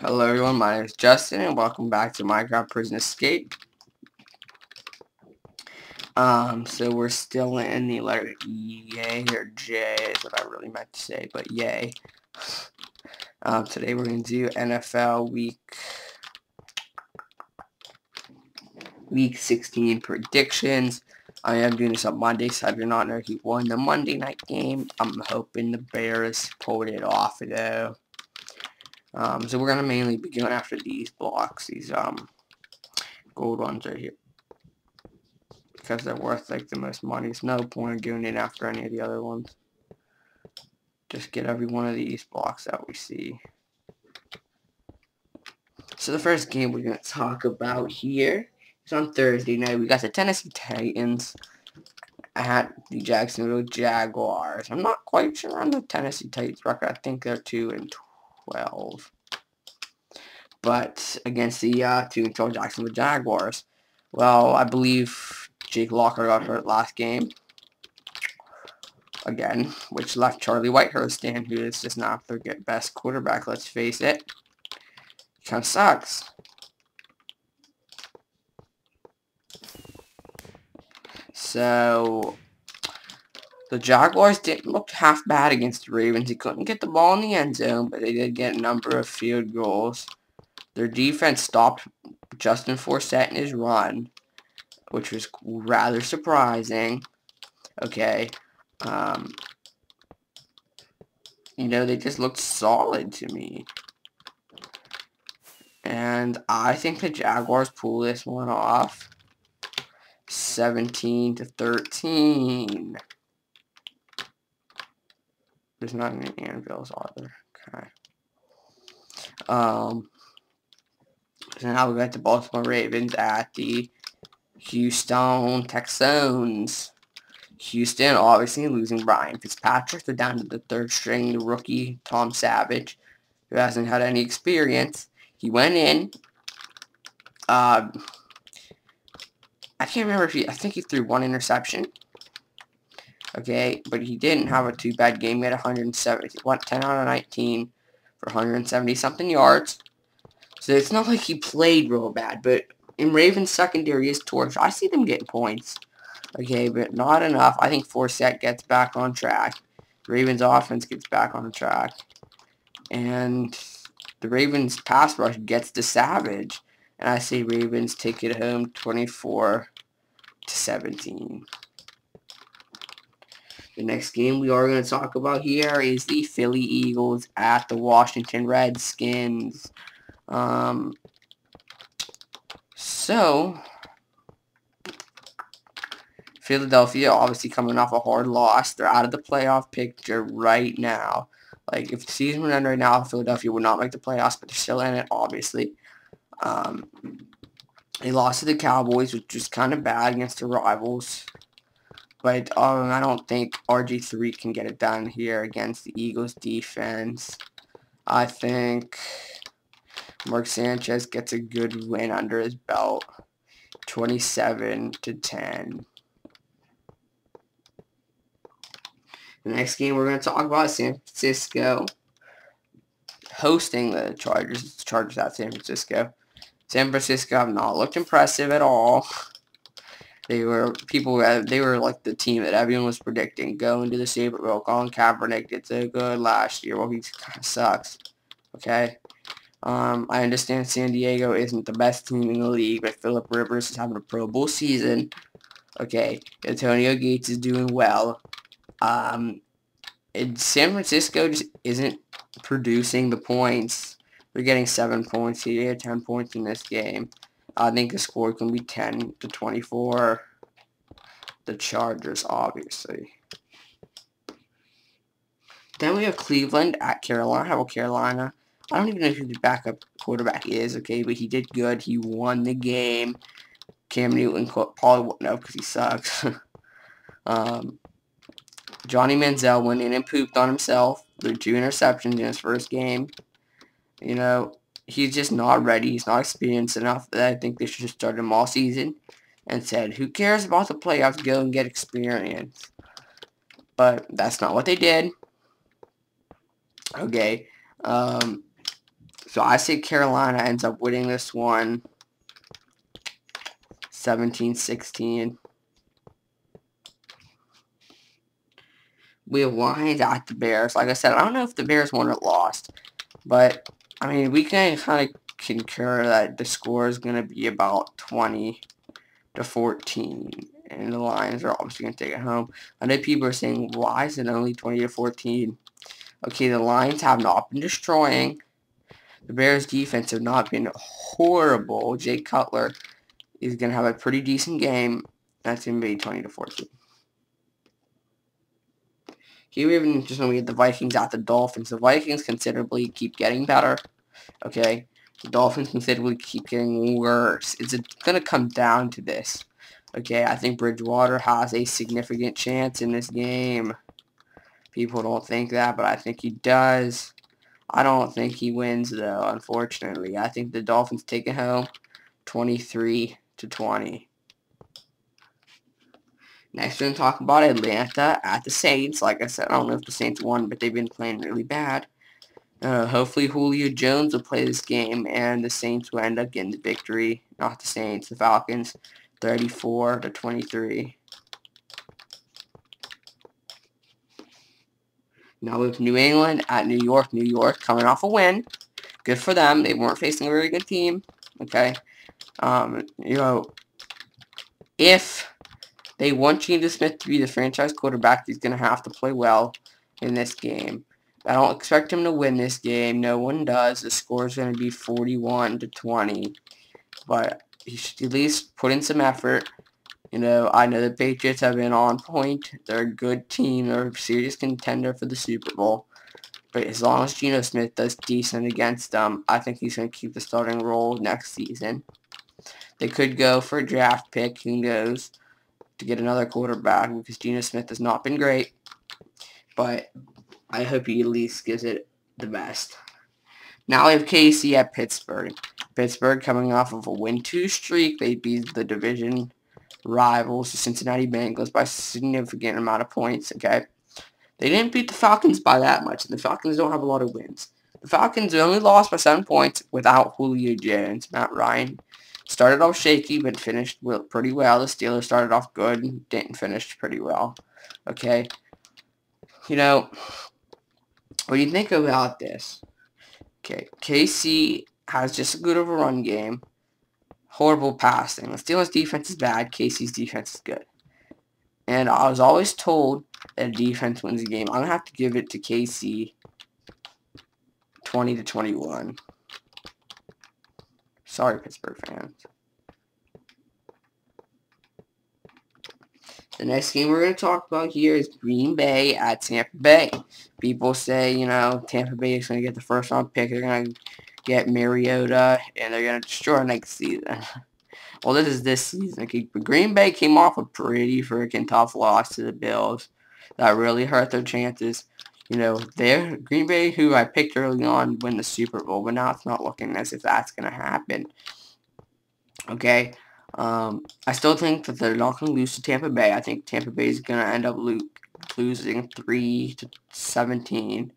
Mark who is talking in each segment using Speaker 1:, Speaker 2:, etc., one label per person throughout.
Speaker 1: Hello everyone, my name is Justin and welcome back to Minecraft Prison Escape. Um, so we're still in the letter yay or J is what I really meant to say, but yay. Um, today we're going to do NFL week week 16 predictions. I am doing this on Monday, so I do not know who won the Monday night game. I'm hoping the Bears pulled it off, though. Um, so we're going to mainly be going after these blocks, these um, gold ones right here. Because they're worth like the most money. There's no point in going in after any of the other ones. Just get every one of these blocks that we see. So the first game we're going to talk about here is on Thursday night. We got the Tennessee Titans at the Jacksonville Jaguars. I'm not quite sure on the Tennessee Titans record. I think they're 2 and 12. But against the uh, 2 and 12 Jacksonville Jaguars. Well, I believe Jake Locker got hurt last game. Again, which left Charlie Whitehurst in, who is just not their best quarterback, let's face it. Kind of sucks. So the Jaguars didn't look half bad against the Ravens. He couldn't get the ball in the end zone, but they did get a number of field goals. Their defense stopped Justin Forsett in his run, which was rather surprising. Okay. Um, you know, they just looked solid to me. And I think the Jaguars pull this one off. 17 to 13. There's not any anvils either. Okay. Um, so now we got the Baltimore Ravens at the Houston Texans. Houston obviously losing Brian Fitzpatrick. They're down to the third string, the rookie Tom Savage, who hasn't had any experience. He went in. Uh, I can't remember if he, I think he threw one interception. Okay, but he didn't have a too bad game. He had 170, 10 out of 19 for 170 something yards. So it's not like he played real bad, but in Ravens secondary is torch. I see them getting points. Okay, but not enough. I think Forsett gets back on track. Ravens offense gets back on track. And the Ravens pass rush gets to Savage. And I see Ravens take it home 24 to 17. The next game we are going to talk about here is the Philly Eagles at the Washington Redskins. Um, so, Philadelphia obviously coming off a hard loss. They're out of the playoff picture right now. Like, if the season would end right now, Philadelphia would not make the playoffs, but they're still in it, obviously. Um, they lost to the Cowboys, which was kind of bad against the rivals. But um, I don't think RG3 can get it done here against the Eagles defense. I think Mark Sanchez gets a good win under his belt. 27 to 10. The next game we're going to talk about San Francisco hosting the Chargers. The Chargers at San Francisco. San Francisco have not looked impressive at all. They were people. They were like the team that everyone was predicting going to the Super Bowl. Colin Kaepernick did so good last year. Well, he kind of sucks. Okay. Um, I understand San Diego isn't the best team in the league, but Philip Rivers is having a Pro Bowl season. Okay, Antonio Gates is doing well. Um, San Francisco just isn't producing the points they're getting 7 points here, 10 points in this game. I think the score can be 10 to 24. The Chargers, obviously. Then we have Cleveland at Carolina. How about Carolina? I don't even know who the backup quarterback is, okay, but he did good. He won the game. Cam Newton probably won't know because he sucks. um, Johnny Manziel went in and pooped on himself. Threw two interceptions in his first game. You know, he's just not ready. He's not experienced enough that I think they should just start him all season and said, who cares about the playoffs? Go and get experience. But that's not what they did. Okay. Um, So I say Carolina ends up winning this one 17-16. We have Lions at the Bears. Like I said, I don't know if the Bears won or lost. But, I mean, we can kind of concur that the score is going to be about 20 to 14. And the Lions are obviously going to take it home. I know people are saying, why is it only 20 to 14? Okay, the Lions have not been destroying. The Bears defense have not been horrible. Jay Cutler is going to have a pretty decent game. That's going to be 20 to 14. Here we have an interesting we get the Vikings at the Dolphins. The Vikings considerably keep getting better. Okay. The Dolphins considerably keep getting worse. It's going to come down to this. Okay, I think Bridgewater has a significant chance in this game. People don't think that, but I think he does. I don't think he wins, though, unfortunately. I think the Dolphins take it home 23 to 20. Next, we're going to talk about Atlanta at the Saints. Like I said, I don't know if the Saints won, but they've been playing really bad. Uh, hopefully Julio Jones will play this game, and the Saints will end up getting the victory. Not the Saints, the Falcons, 34 to 23. Now with New England at New York. New York coming off a win. Good for them. They weren't facing a very good team. Okay. Um, you know, if they want Geno Smith to be the franchise quarterback, he's going to have to play well in this game. I don't expect him to win this game. No one does. The score is going to be 41 to 20. But he should at least put in some effort. You know, I know the Patriots have been on point. They're a good team. They're a serious contender for the Super Bowl. But as long as Geno Smith does decent against them, I think he's going to keep the starting role next season. They could go for a draft pick. Who knows? To get another quarterback because Geno Smith has not been great. But I hope he at least gives it the best. Now we have KC at Pittsburgh. Pittsburgh coming off of a win-two streak. They beat the division rivals, the Cincinnati Bengals, by a significant amount of points, okay? They didn't beat the Falcons by that much, and the Falcons don't have a lot of wins. The Falcons only lost by seven points without Julio Jones. Matt Ryan started off shaky, but finished pretty well. The Steelers started off good didn't finish pretty well, okay? You know, what do you think about this? Okay, KC has just as good of a run game. Horrible passing. The Steelers' defense is bad. KC's defense is good. And I was always told that defense wins a game. I'm going to have to give it to KC 20 to 21. Sorry, Pittsburgh fans. The next game we're going to talk about here is Green Bay at Tampa Bay. People say, you know, Tampa Bay is going to get the first round pick. They're going to get Mariota, and they're going to destroy next season. well, this is this season. Green Bay came off a pretty freaking tough loss to the Bills. That really hurt their chances. You know, they're Green Bay, who I picked early on, win the Super Bowl, but now it's not looking as if that's going to happen. Okay, um, I still think that they're not going to lose to Tampa Bay. I think Tampa Bay is going to end up lo losing 3 to 17.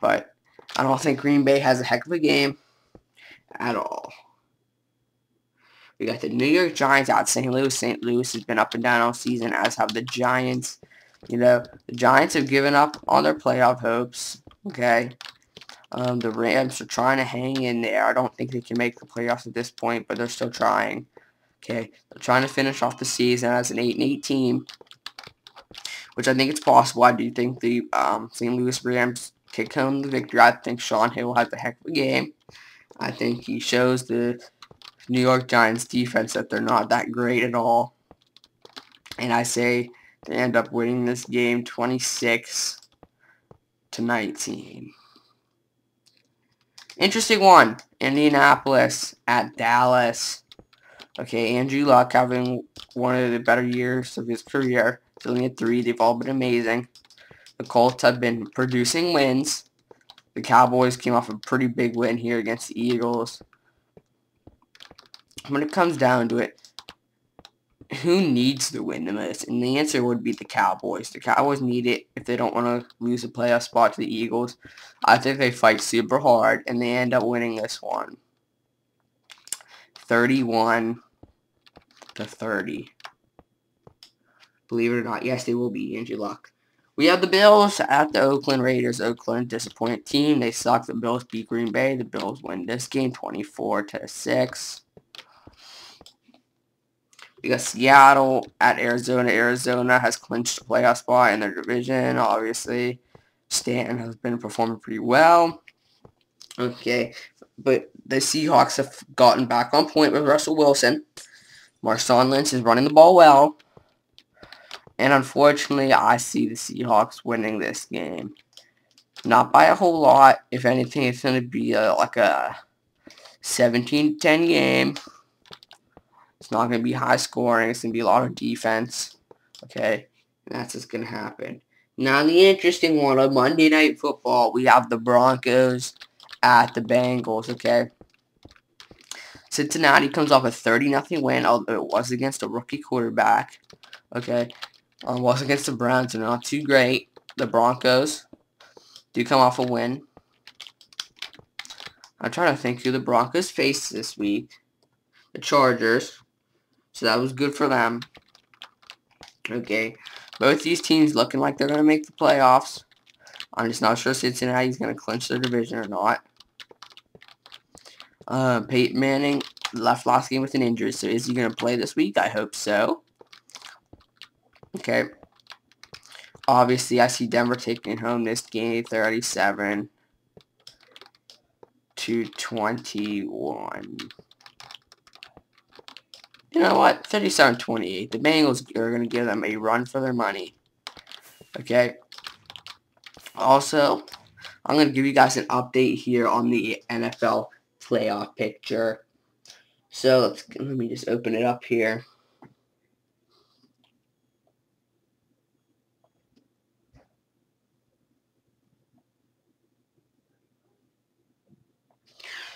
Speaker 1: But I don't think Green Bay has a heck of a game at all. We got the New York Giants out St. Louis. St. Louis has been up and down all season, as have the Giants. You know, the Giants have given up on their playoff hopes. Okay. Um, the Rams are trying to hang in there. I don't think they can make the playoffs at this point, but they're still trying. Okay, they're trying to finish off the season as an 8 and 8 team, which I think it's possible. I do think the um, St. Louis Rams kick home the victory. I think Shaun Hill has a heck of a game. I think he shows the New York Giants defense that they're not that great at all. And I say they end up winning this game 26 to 19. Interesting one. Indianapolis at Dallas. Okay, Andrew Luck having one of the better years of his career. He's only at three. They've all been amazing. The Colts have been producing wins. The Cowboys came off a pretty big win here against the Eagles. When it comes down to it, who needs to win the most? And the answer would be the Cowboys. The Cowboys need it if they don't want to lose a playoff spot to the Eagles. I think they fight super hard, and they end up winning this one. 31 to 30. Believe it or not, yes, they will be Andrew Luck. We have the Bills at the Oakland Raiders. Oakland, disappointed team. They suck. The Bills beat Green Bay. The Bills win this game 24 to 6. We got Seattle at Arizona. Arizona has clinched a playoff spot in their division, obviously. Stanton has been performing pretty well. Okay, but the Seahawks have gotten back on point with Russell Wilson. Marshawn Lynch is running the ball well. And unfortunately, I see the Seahawks winning this game. Not by a whole lot. If anything, it's going to be a, like a 17-10 game. It's not going to be high scoring. It's going to be a lot of defense. Okay? And that's what's going to happen. Now, the interesting one on Monday Night Football, we have the Broncos at the Bengals. Okay? Cincinnati comes off a 30-0 win, although it was against a rookie quarterback. Okay? Um, was against the Browns. They're not too great. The Broncos do come off a win. I'm trying to think who the Broncos faced this week. The Chargers. So that was good for them. Okay. Both these teams looking like they're going to make the playoffs. I'm just not sure Cincinnati's going to clinch their division or not. Uh, Peyton Manning left last game with an injury, so is he going to play this week? I hope so. Okay. Obviously, I see Denver taking home this game 37 to 21 you know what? 37-28. The Bengals are going to give them a run for their money. Okay. Also, I'm going to give you guys an update here on the NFL playoff picture. So, let's, let me just open it up here.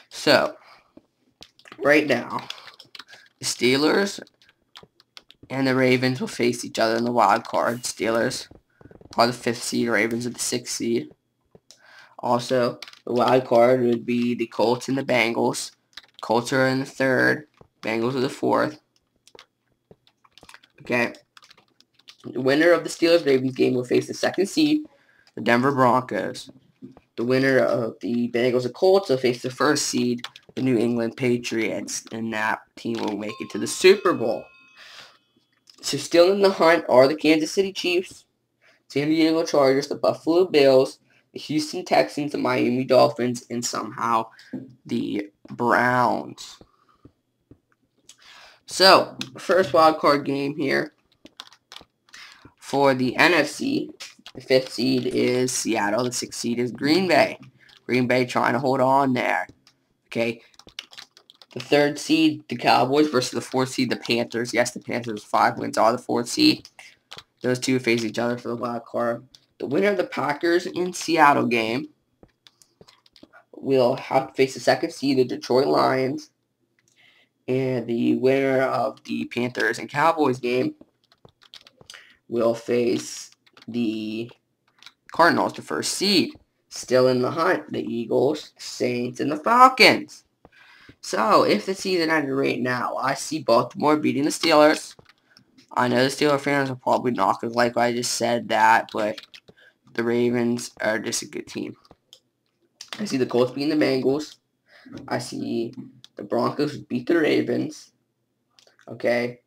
Speaker 1: So, right now, the Steelers and the Ravens will face each other in the wild card. Steelers are the fifth seed, Ravens are the sixth seed. Also, the wild card would be the Colts and the Bengals. Colts are in the third, Bengals are the fourth. Okay. The winner of the Steelers-Ravens game will face the second seed, the Denver Broncos. The winner of the Bengals and Colts will face the first seed, the New England Patriots, and that team will make it to the Super Bowl. So still in the hunt are the Kansas City Chiefs, San Diego Chargers, the Buffalo Bills, Houston Texans, the Miami Dolphins, and somehow the Browns. So, first wild card game here for the NFC. The fifth seed is Seattle. The sixth seed is Green Bay. Green Bay trying to hold on there. Okay. The third seed, the Cowboys, versus the fourth seed, the Panthers. Yes, the Panthers five wins are the fourth seed. Those two face each other for the wild card. The winner of the Packers in Seattle game will have to face the second seed, the Detroit Lions. And the winner of the Panthers and Cowboys game will face the Cardinals, the first seed. Still in the hunt, the Eagles, Saints, and the Falcons. So, if the season ended right now, I see Baltimore beating the Steelers. I know the Steelers fans are probably not going to like what I just said that, but the Ravens are just a good team. I see the Colts beating the Bengals. I see the Broncos beat the Ravens. Okay.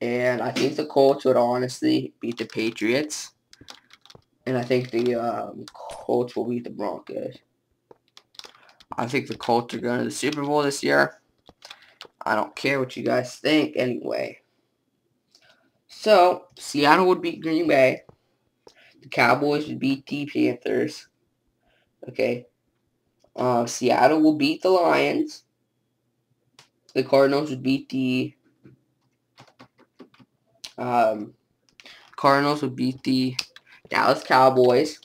Speaker 1: And I think the Colts would honestly beat the Patriots. And I think the um, Colts will beat the Broncos. I think the Colts are going to the Super Bowl this year. I don't care what you guys think anyway. So, Seattle would beat Green Bay. The Cowboys would beat the Panthers. Okay. Uh, Seattle will beat the Lions. The Cardinals would beat the... Um, Cardinals would beat the Dallas Cowboys.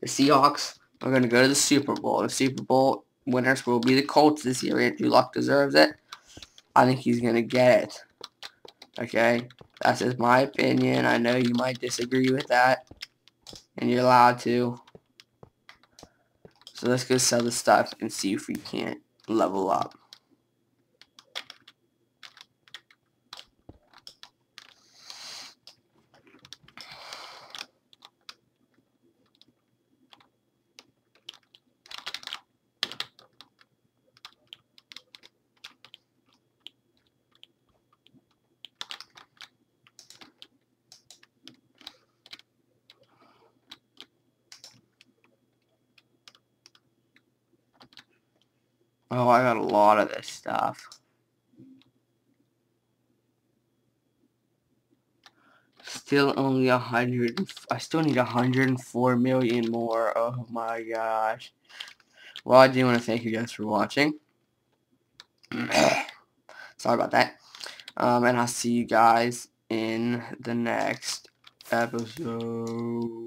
Speaker 1: The Seahawks are going to go to the Super Bowl. The Super Bowl winners will be the Colts this year. Andrew Luck deserves it. I think he's going to get it. Okay? That's just my opinion. I know you might disagree with that. And you're allowed to. So let's go sell the stuff and see if we can't level up. Oh, I got a lot of this stuff. Still only a hundred. I still need a hundred and four million more. Oh my gosh. Well, I do want to thank you guys for watching. Sorry about that. Um, and I'll see you guys in the next episode.